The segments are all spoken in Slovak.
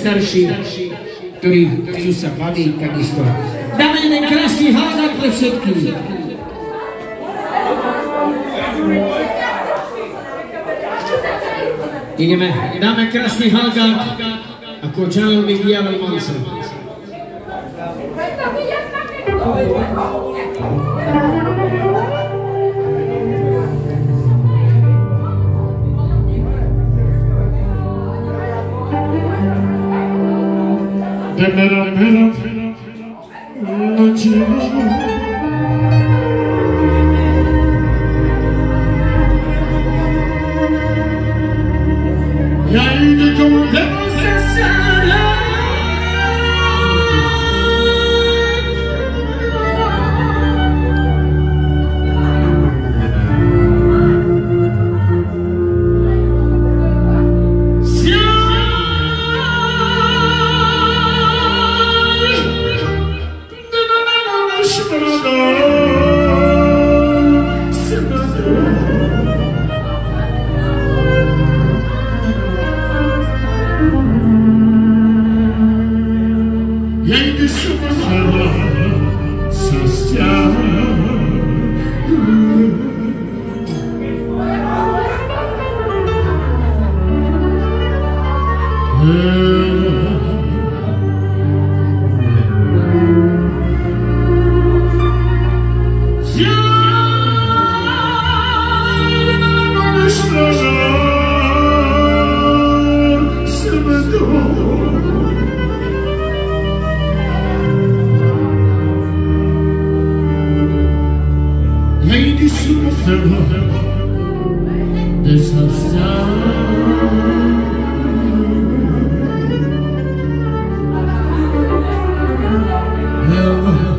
starší, ktorí chcú sa baviť takisto. Dáme jeden krásny hádok pre všetkých. Ideme, dáme krásny hádok ako čarovný diavel Mansa. Mera, There's no sound. Well,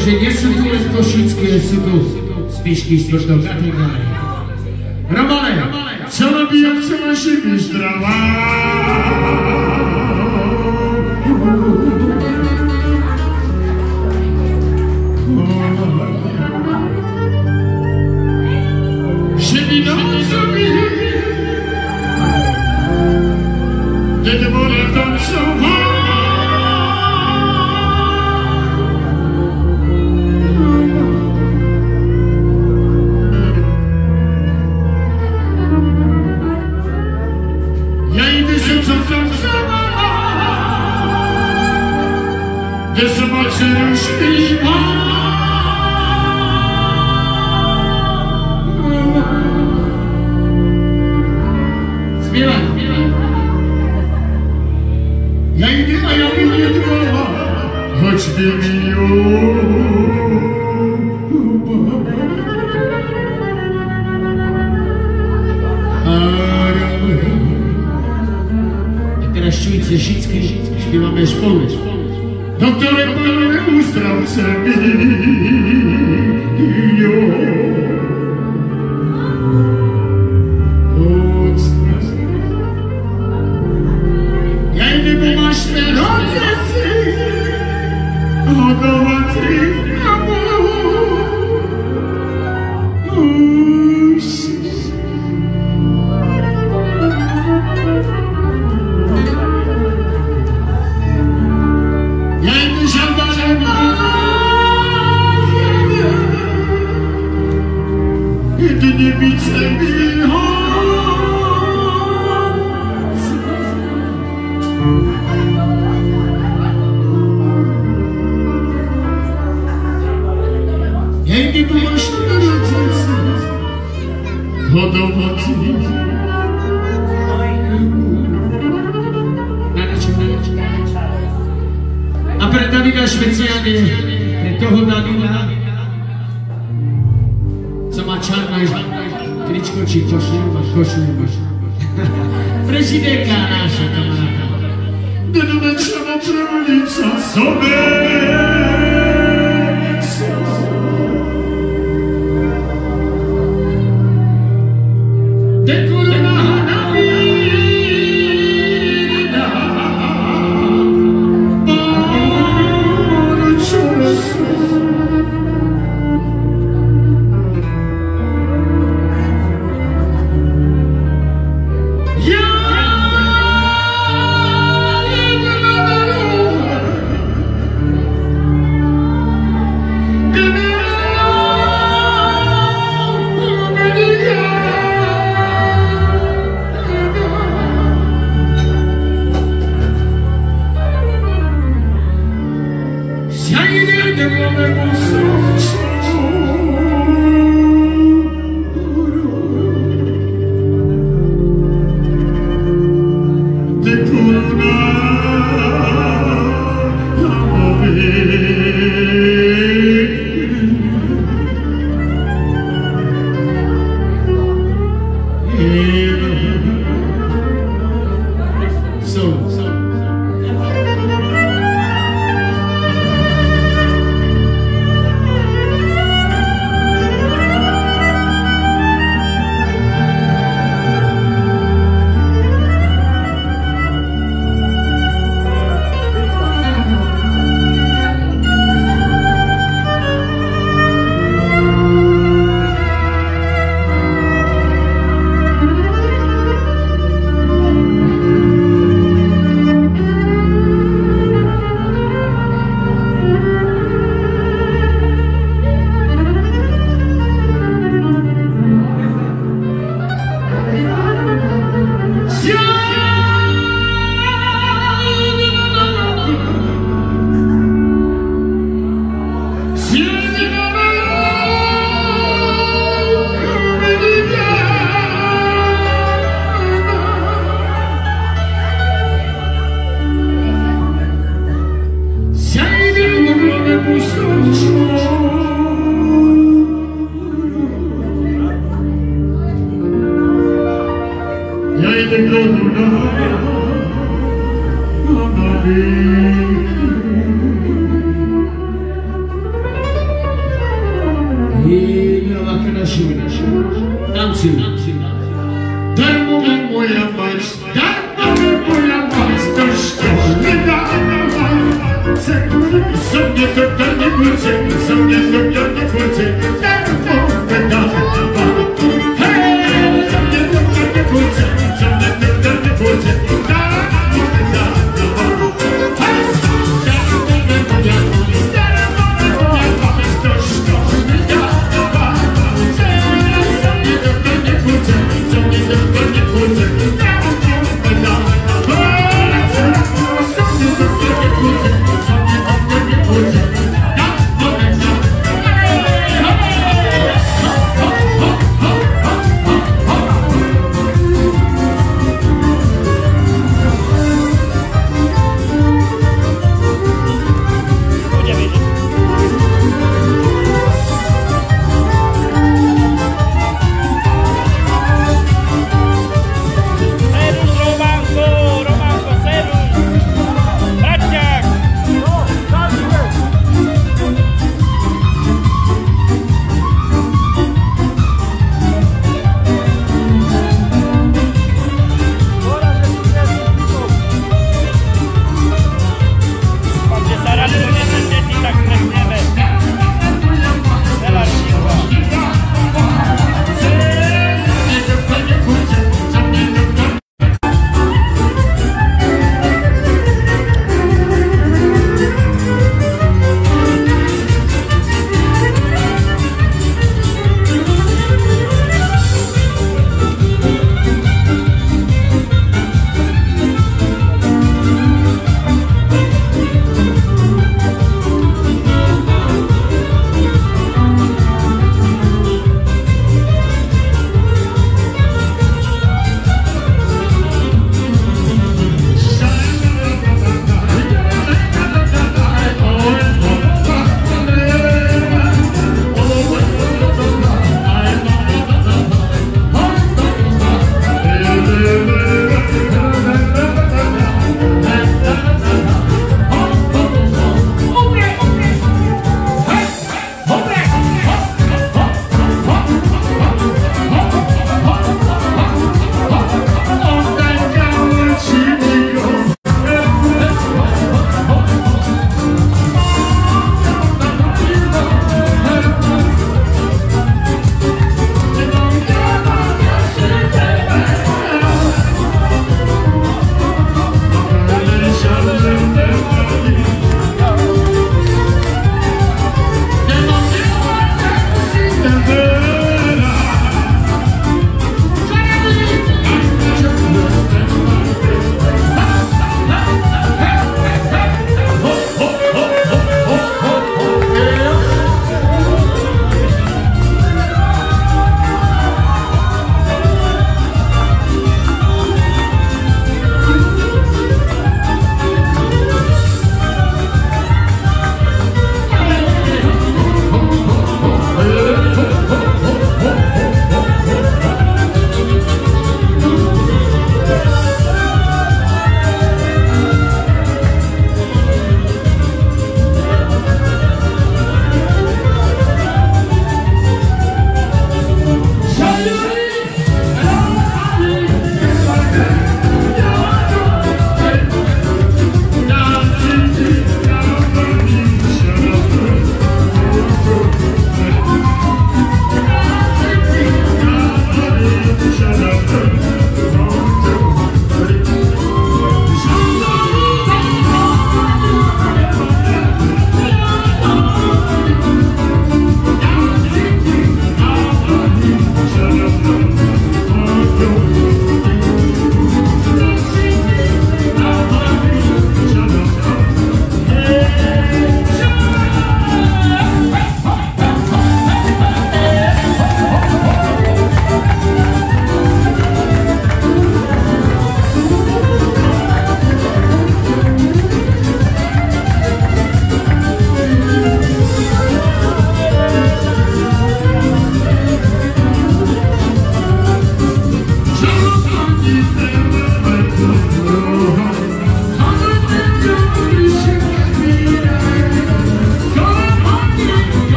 že nie sú tu len košické, sú tu spišky z tak ďalej. Romane, Co robí, jak co naši I'll go and see. Idę, bo masz te noce Hodować A pre Davida špeciálne, pre toho Davida, co má čarné tričko či košľu, košľu, košľu. Prezidenta náša kamaráta. Nedolečena pravica sobie Dekorna